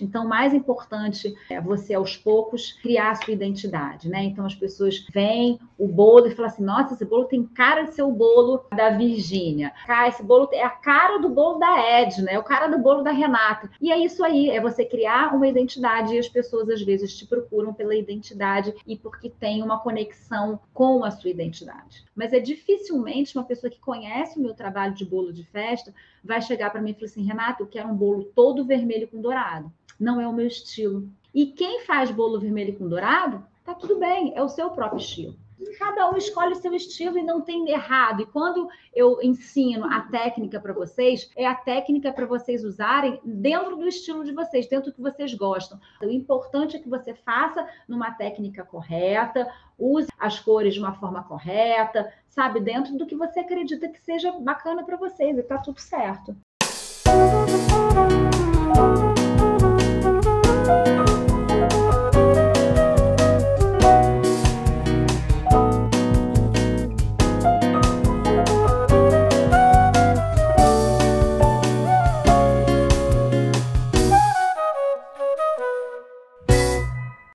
Então, mais importante é você, aos poucos, criar a sua identidade, né? Então, as pessoas veem o bolo e falam assim: nossa, esse bolo tem cara de ser o bolo da Virgínia. Ah, esse bolo é a cara do bolo da Edna, é o cara do bolo da Renata. E é isso aí, é você criar uma identidade e as pessoas, às vezes, te procuram pela identidade e porque tem uma conexão com a sua identidade. Mas é dificilmente uma pessoa que conhece o meu trabalho de bolo de festa vai chegar para mim e falar assim: Renato, eu quero um bolo todo vermelho com dourado não é o meu estilo. E quem faz bolo vermelho com dourado, tá tudo bem, é o seu próprio estilo. Cada um escolhe o seu estilo e não tem errado. E quando eu ensino a técnica para vocês, é a técnica para vocês usarem dentro do estilo de vocês, dentro do que vocês gostam. O importante é que você faça numa técnica correta, use as cores de uma forma correta, sabe, dentro do que você acredita que seja bacana para vocês e tá tudo certo.